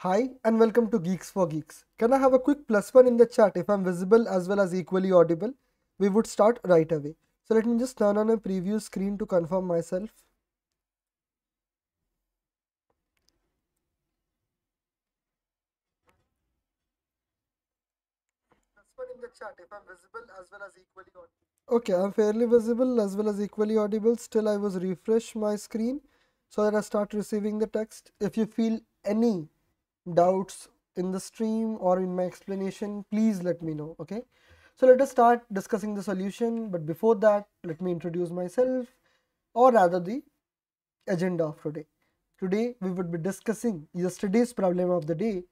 Hi and welcome to Geeks for Geeks. Can I have a quick plus one in the chat if I'm visible as well as equally audible? We would start right away. So let me just turn on a preview screen to confirm myself. Okay, I'm fairly visible as well as equally audible. Still, I was refresh my screen so that I start receiving the text. If you feel any doubts in the stream or in my explanation, please let me know. Okay. So let us start discussing the solution. But before that, let me introduce myself or rather the agenda of today. Today we would be discussing yesterday's problem of the day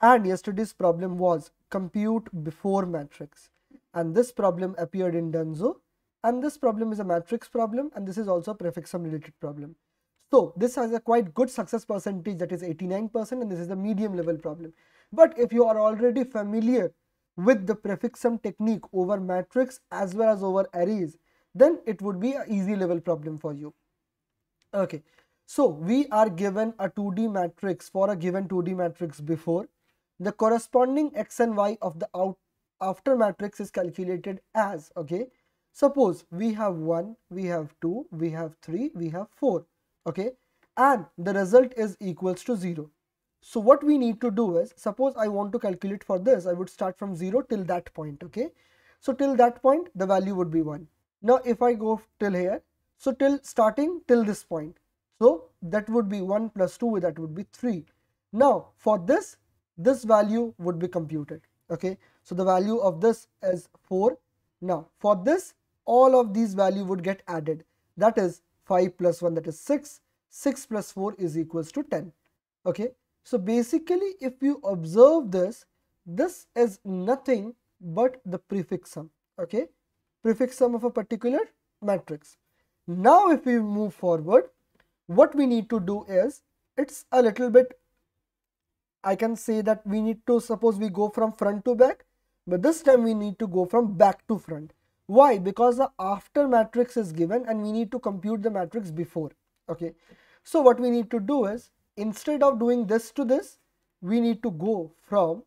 and yesterday's problem was compute before matrix and this problem appeared in Dunzo and this problem is a matrix problem and this is also a prefix sum related problem. So this has a quite good success percentage that is 89% and this is a medium level problem. But if you are already familiar with the prefix sum technique over matrix as well as over arrays, then it would be an easy level problem for you. Okay, so we are given a 2D matrix for a given 2D matrix before. The corresponding x and y of the out after matrix is calculated as, okay. Suppose we have 1, we have 2, we have 3, we have 4 okay? And the result is equals to 0 so what we need to do is suppose I want to calculate for this I would start from 0 till that point okay? So till that point the value would be 1 now if I go till here so till starting till this point. So that would be 1 plus 2 that would be 3 now for this this value would be computed okay? So the value of this is 4 now for this all of these value would get added. That is 5 plus 1 that is 6 6 plus 4 is equals to 10 okay? So basically if you observe this this is nothing but the prefix sum. Okay? Prefix sum of a particular matrix. Now if we move forward what we need to do is it's a little bit I can say that we need to suppose we go from front to back but this time we need to go from back to front why? Because the after matrix is given and we need to compute the matrix before. Okay. So what we need to do is instead of doing this to this, we need to go from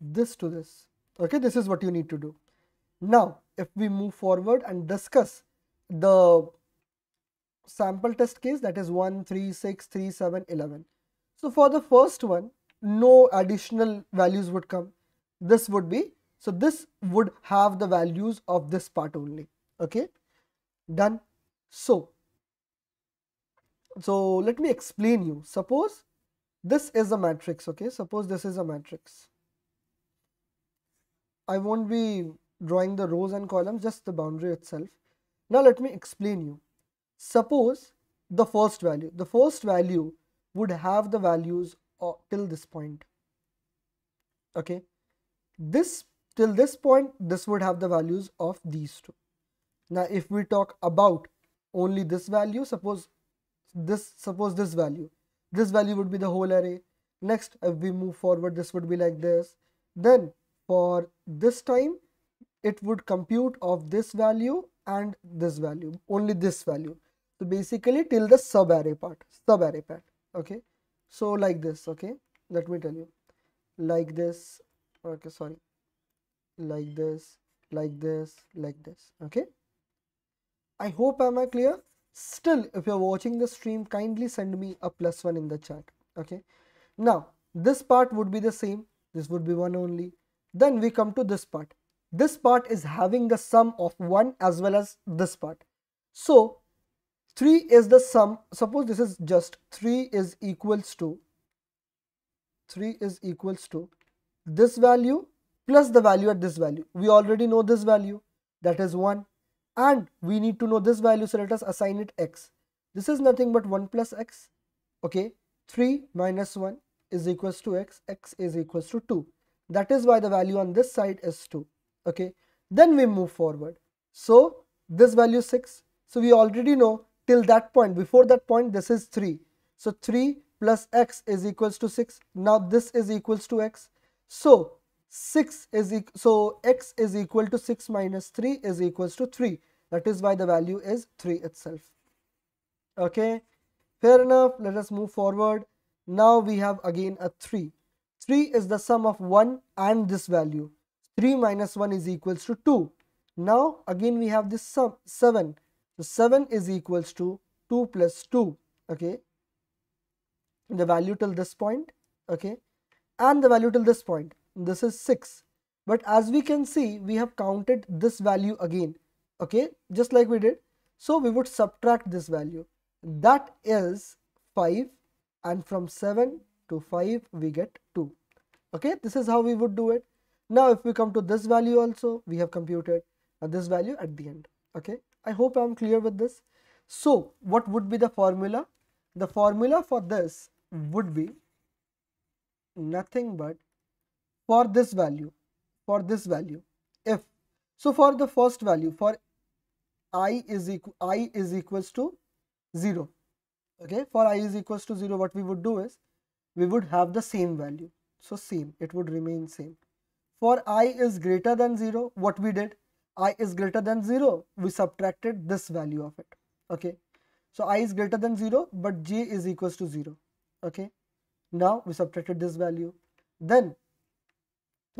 this to this. Okay. This is what you need to do. Now, if we move forward and discuss the sample test case that is 1, 3, 6, 3, 7, 11. So for the first one, no additional values would come. This would be so this would have the values of this part only. Okay, done. So, so let me explain you. Suppose this is a matrix. Okay, suppose this is a matrix. I won't be drawing the rows and columns, just the boundary itself. Now let me explain you. Suppose the first value, the first value would have the values till this point. Okay, this till this point this would have the values of these two. Now if we talk about only this value suppose this suppose this value. This value would be the whole array. Next if we move forward this would be like this. Then for this time it would compute of this value and this value only this value. So basically till the sub array part sub array part okay? So like this okay? Let me tell you. Like this okay sorry like this like this like this okay? I hope am i clear? Still if you're watching the stream kindly send me a plus one in the chat okay? Now this part would be the same. This would be one only. Then we come to this part. This part is having the sum of 1 as well as this part. So 3 is the sum. Suppose this is just 3 is equals to 3 is equals to this value plus the value at this value. We already know this value. That is 1 and we need to know this value so let us assign it x. This is nothing but 1 plus x. Okay? 3 minus 1 is equals to x. X is equals to 2 that is why the value on this side is 2 okay? Then we move forward. So this value 6 so we already know till that point. Before that point this is 3 so 3 plus x is equals to 6 now this is equals to x. So 6 is so x is equal to 6 minus 3 is equals to 3 that is why the value is 3 itself okay Fair enough. Let us move forward. Now we have again a 3. 3 is the sum of 1 and this value. 3 minus 1 is equals to 2. Now again we have this sum 7. So 7 is equals to 2 plus 2. Okay. The value till this point. Okay. And the value till this point. This is 6. But as we can see, we have counted this value again. Okay. Just like we did. So we would subtract this value. That is 5 and from 7 to 5 we get 2. Okay. This is how we would do it. Now if we come to this value also, we have computed uh, this value at the end. Okay. I hope I'm clear with this. So what would be the formula? The formula for this would be nothing but for this value, for this value, if, so for the first value, for i is equal, i is equals to 0, okay, for i is equals to 0, what we would do is, we would have the same value, so same, it would remain same. For i is greater than 0, what we did, i is greater than 0, we subtracted this value of it. Okay. So i is greater than 0, but j is equals to 0. Okay. Now we subtracted this value. Then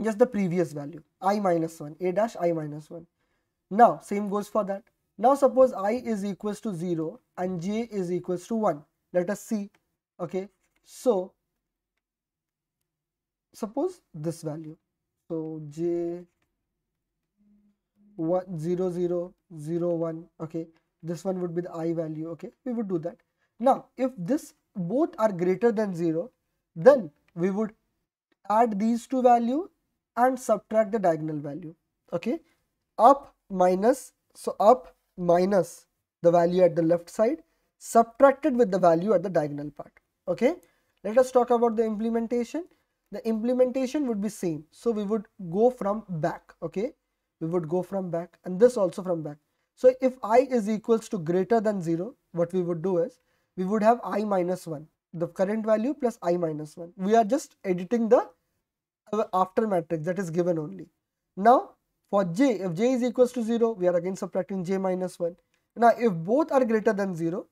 just the previous value, i minus 1, a dash i minus 1. Now same goes for that. Now suppose i is equals to 0 and j is equals to 1. Let us see. Okay. So suppose this value. So j 1 0 0 0 1 okay this one would be the i value okay we would do that now if this both are greater than 0 then we would add these two value and subtract the diagonal value. Okay? Up minus so up minus the value at the left side subtracted with the value at the diagonal part. Okay? Let us talk about the implementation. The implementation would be same. So we would go from back. Okay? We would go from back and this also from back. So if i is equals to greater than 0 what we would do is we would have i minus 1 the current value plus i minus 1 we are just editing the after matrix that is given only now for j if j is equals to 0 we are again subtracting j minus 1 now if both are greater than 0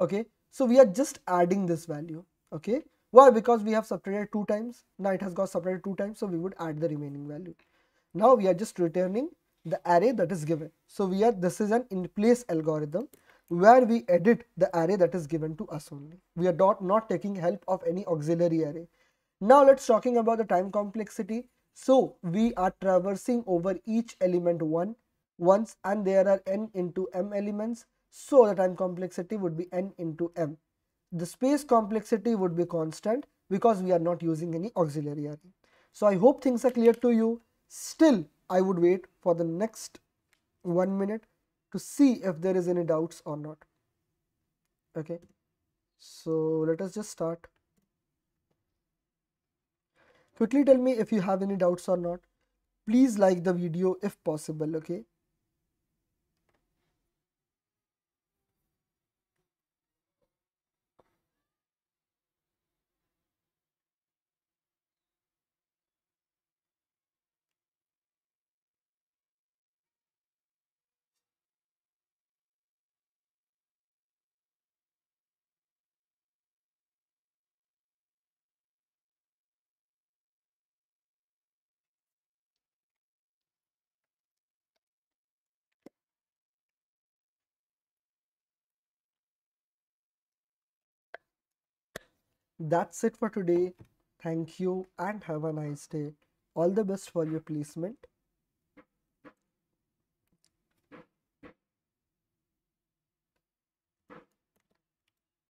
okay so we are just adding this value okay why because we have subtracted two times now it has got subtracted two times so we would add the remaining value now we are just returning the array that is given. So we are this is an in place algorithm where we edit the array that is given to us only. We are not, not taking help of any auxiliary array. Now let's talking about the time complexity. So we are traversing over each element one once and there are n into m elements. So the time complexity would be n into m. The space complexity would be constant because we are not using any auxiliary array. So I hope things are clear to you. Still, I would wait for the next one minute to see if there is any doubts or not. Okay, so let us just start. Quickly tell me if you have any doubts or not. Please like the video if possible, okay? That's it for today. Thank you and have a nice day. All the best for your placement.